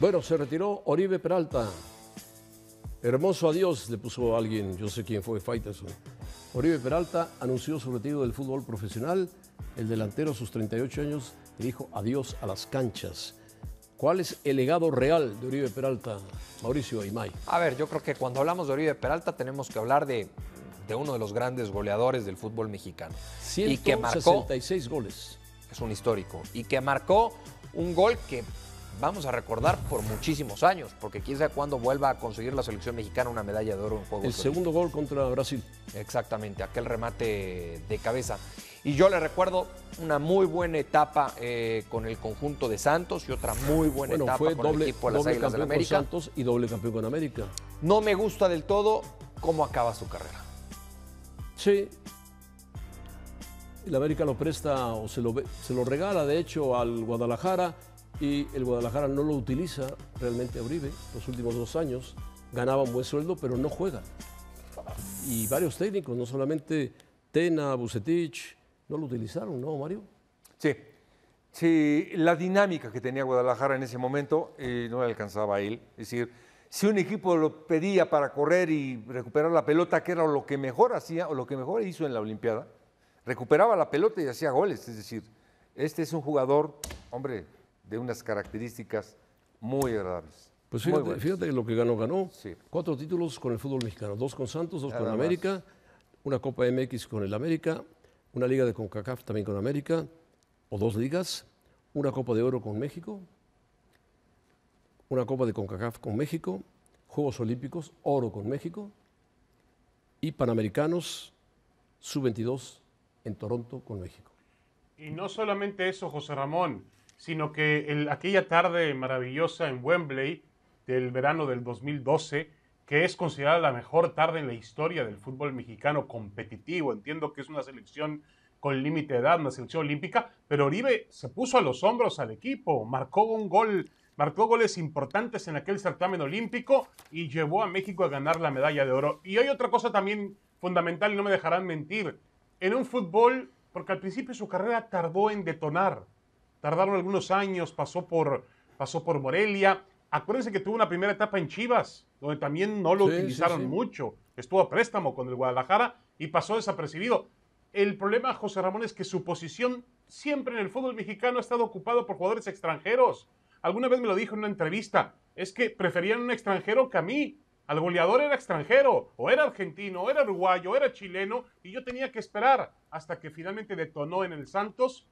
Bueno, se retiró Oribe Peralta. Hermoso adiós, le puso alguien, yo sé quién fue, Faitelson. Oribe Peralta anunció su retiro del fútbol profesional. El delantero a sus 38 años le dijo adiós a las canchas. ¿Cuál es el legado real de Oribe Peralta, Mauricio Aymay? A ver, yo creo que cuando hablamos de Oribe Peralta tenemos que hablar de, de uno de los grandes goleadores del fútbol mexicano. y que marcó 66 goles. Es un histórico. Y que marcó un gol que vamos a recordar por muchísimos años, porque quién sabe cuándo vuelva a conseguir la selección mexicana una medalla de oro en Juegos El segundo gol contra Brasil. Exactamente, aquel remate de cabeza. Y yo le recuerdo una muy buena etapa eh, con el conjunto de Santos y otra muy buena etapa fue con doble, el equipo de las Águilas campeón América. con Santos y doble campeón con América. No me gusta del todo cómo acaba su carrera. Sí. El América lo presta o se lo, ve- se lo regala, de hecho, al Guadalajara y el Guadalajara no lo utiliza realmente a Uribe los últimos dos años. Ganaba un buen sueldo, pero no juega. Y varios técnicos, no solamente Tena, Bucetich, no lo utilizaron, ¿no, Mario? Sí, sí, la dinámica que tenía Guadalajara en ese momento eh, no le alcanzaba a él. Es decir, si un equipo lo pedía para correr y recuperar la pelota, que era lo que mejor hacía o lo que mejor hizo en la Olimpiada, recuperaba la pelota y hacía goles. Es decir, este es un jugador, hombre, de unas características muy agradables. Pues fíjate, fíjate que lo que ganó, ganó. Sí. Cuatro títulos con el fútbol mexicano, dos con Santos, dos Nada con más. América, una Copa MX con el América, una liga de CONCACAF también con América, o dos ligas, una Copa de Oro con México, una Copa de CONCACAF con México, Juegos Olímpicos, oro con México, y Panamericanos, sub-22 en Toronto con México. Y no solamente eso, José Ramón, sino que el- aquella tarde maravillosa en Wembley del verano del 2012, que es considerada la mejor tarde en la historia del fútbol mexicano competitivo. Entiendo que es una selección con límite de edad, una selección olímpica, pero Oribe se puso a los hombros al equipo, marcó un gol, marcó goles importantes en aquel certamen olímpico y llevó a México a ganar la medalla de oro. Y hay otra cosa también fundamental y no me dejarán mentir. En un fútbol, porque al principio su carrera tardó en detonar, tardaron algunos años, pasó por, pasó por Morelia. Acuérdense que tuvo una primera etapa en Chivas, donde también no lo Sí, sí, utilizaron sí. mucho. Estuvo a préstamo con el Guadalajara y pasó desapercibido. El problema, José Ramón, es que su posición siempre en el fútbol mexicano ha estado ocupado por jugadores extranjeros. Alguna vez me lo dijo en una entrevista, es que preferían un extranjero que a mí. Al goleador era extranjero, o era argentino, o era uruguayo, o era chileno, y yo tenía que esperar hasta que finalmente detonó en el Santos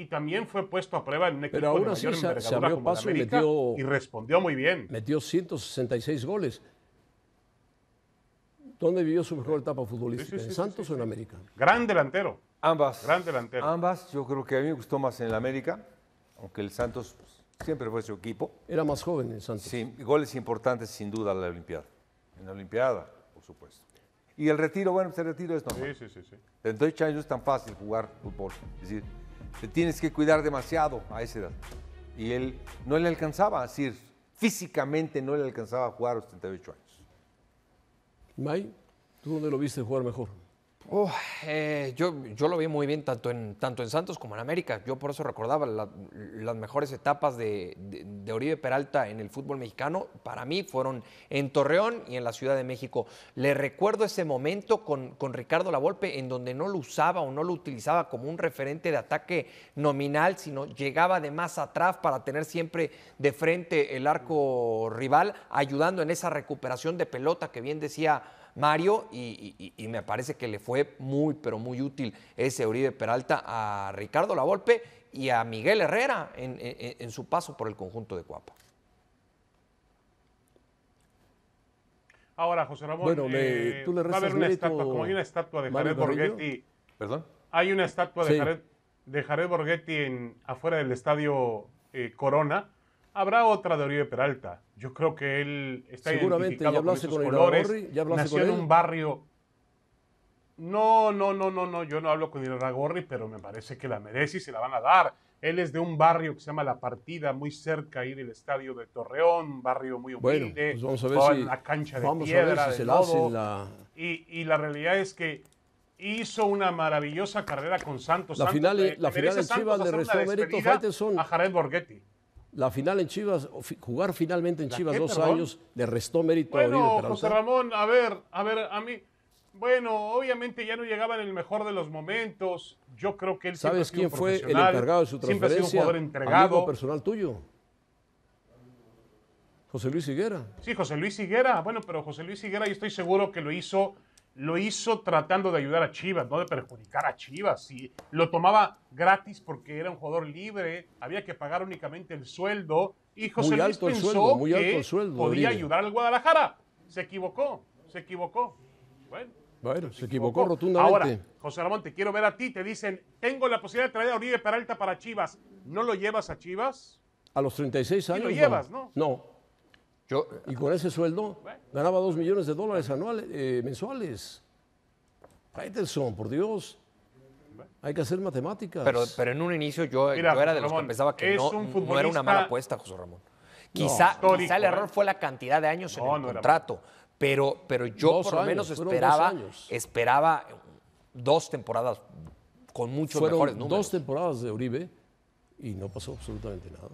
y también fue puesto a prueba en un equipo Pero aún de así mayor se- abrió como paso y América, metió- y respondió muy bien. Metió 166 goles. ¿Dónde vivió su mejor etapa futbolística? Sí, sí, sí, ¿En sí, Santos sí, o en. América? Gran delantero, Ambas. gran delantero. Ambas, yo creo que a mí me gustó más en el América, aunque el Santos pues, siempre fue su equipo. Era más joven en Santos. Sí, goles importantes sin duda en la Olimpiada. En la Olimpiada, por supuesto. Y el retiro, bueno, pues el retiro es normal. Sí, sí, sí, sí. 38 años no es tan fácil jugar fútbol. Es decir, te tienes que cuidar demasiado a esa edad. Y él no le alcanzaba, es físicamente no le alcanzaba a jugar a los 38 años. May, ¿tú dónde lo viste jugar mejor? Eh, yo, yo lo vi muy bien tanto en, tanto en Santos como en América. Yo por eso recordaba la- las mejores etapas de Oribe Peralta en el fútbol mexicano. Para mí fueron en Torreón y en la Ciudad de México. Le recuerdo ese momento con, con Ricardo Lavolpe en donde no lo usaba o no lo utilizaba como un referente de ataque nominal, sino llegaba de más atrás para tener siempre de frente el arco rival, ayudando en esa recuperación de pelota que bien decía Mario, y, y- y me parece que le fue muy, pero muy útil ese Uribe Peralta a Ricardo Lavolpe y a Miguel Herrera en, en- en su paso por el conjunto de Cuapa. Ahora, José Ramón, Bueno, eh, tú le va a haber una estatua, como hay una estatua de Mario Jared. Borghetti, ¿Perdón? hay una estatua de Sí. Jared, de Jared Borghetti en, afuera del estadio eh, Corona. Habrá otra de Oribe Peralta. Yo creo que él está Seguramente, identificado ¿ya con con colores. Nació con en un barrio. No, no, no, no, no. Yo no hablo con Irarrágorri, pero me parece que la merece y se la van a dar. Él es de un barrio que se llama La Partida, muy cerca ahí del estadio de Torreón, un barrio muy Bueno, humilde. pues vamos a ver si, la cancha de vamos piedra, a ver si se la hace la, Y, y la realidad es que hizo una maravillosa carrera con Santos. La Santos final- la final Chivas le restó mérito. A Jared Borghetti. La final en Chivas, jugar finalmente en ¿La Chivas qué, dos perdón? años, le restó mérito a Oribe Bueno. José Ramón, a ver, a ver, a mí. Bueno, obviamente ya no llegaba en el mejor de los momentos. Yo creo que él siempre ¿Sabes quién fue el encargado de su Siempre ha sido un transferencia? jugador Amigo entregado. personal tuyo. José Luis Higuera. Sí, José Luis Higuera. Bueno, pero José Luis Higuera yo estoy seguro que lo hizo, lo hizo tratando de ayudar a Chivas, no de perjudicar a Chivas. Y lo tomaba gratis porque era un jugador libre, había que pagar únicamente el sueldo. Y José Muy Luis alto el pensó sueldo, muy que alto el sueldo, podía ayudar al Guadalajara. Se equivocó, se equivocó. Bueno, Bueno, se equivocó rotundamente. Ahora, José Ramón, te quiero ver a ti. Te dicen, tengo la posibilidad de traer a Oribe Peralta para Chivas. ¿No lo llevas a Chivas? a los 36 años. lo llevas, ¿no? No. Yo, Y con ese sueldo ganaba 2 millones de dólares anuales, eh, mensuales. Faitelson, por Dios. Hay que hacer matemáticas. pero, pero en un inicio yo, Mira, yo era de los que pensaba que no, no era una mala apuesta, José Ramón. Quizá, histórico, quizá el ¿eh? error fue la cantidad de años en No, el no contrato, pero, pero yo Dos por lo menos dos esperaba, años. esperaba dos temporadas con muchos Fueron mejores números. dos temporadas de Uribe y no pasó absolutamente nada.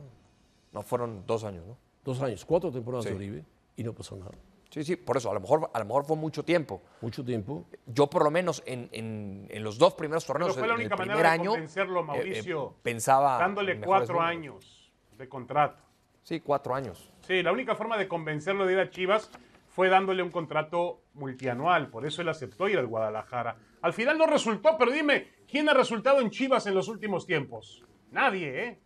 No, fueron dos años, ¿no? Dos años, cuatro temporadas Sí. de Uribe y no pasó nada. Sí, sí, por eso, a lo mejor, a lo mejor fue mucho tiempo. Mucho tiempo. Yo por lo menos en, en- en los dos primeros torneos Pero fue la en el única primer manera de año, convencerlo, eh, eh, Mauricio. pensaba Dándole cuatro números. años de contrato. Sí, cuatro años. Sí, la única forma de convencerlo de ir a Chivas fue dándole un contrato multianual. Por eso él aceptó ir al Guadalajara. Al final no resultó, pero dime, ¿quién ha resultado en Chivas en los últimos tiempos? Nadie, ¿eh?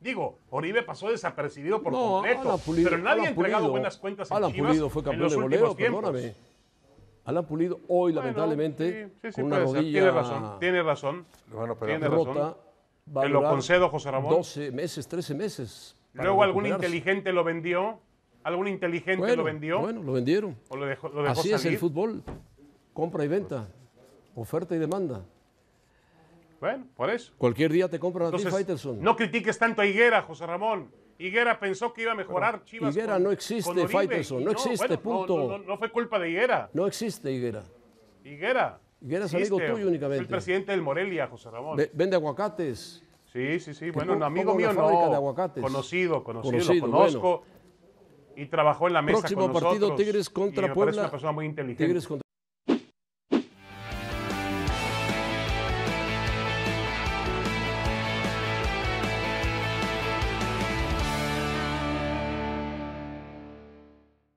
Digo, Oribe pasó desapercibido por No, completo. Pulido- pero nadie Alan ha entregado Pulido- buenas cuentas en Alan Chivas Pulido fue campeón los de goleo, perdóname. Alan Pulido hoy, Bueno, lamentablemente, sí, sí, sí, con una rodilla Tiene razón, tiene razón. Bueno, pero- Tiene razón. rota, a Te lo concedo, José Ramón. 12 meses, 13 meses. Luego algún inteligente lo vendió. ¿Algún inteligente Bueno, lo vendió? Bueno, lo vendieron. ¿O lo dejó, lo dejó Así es el fútbol. Compra y venta. Oferta y demanda. Bueno, por eso. Cualquier día te compran a ti, Faitelson. no critiques tanto a Higuera, José Ramón. Higuera pensó que iba a mejorar Chivas. Higuera con- no existe, Faitelson, y no existe, bueno, punto. No, no- no fue culpa de Higuera. No existe Higuera. Higuera. Higuera es amigo tuyo únicamente. Es el presidente del Morelia, José Ramón. Ve- Vende aguacates. Sí, sí, sí. Bueno, no, amigo mío no. de aguacates. Conocido, conocido, Conocido, lo conozco. Y trabajó en la mesa Próximo con partido nosotros. Tigres y contra me parece Puebla. una persona muy inteligente. Tigres contra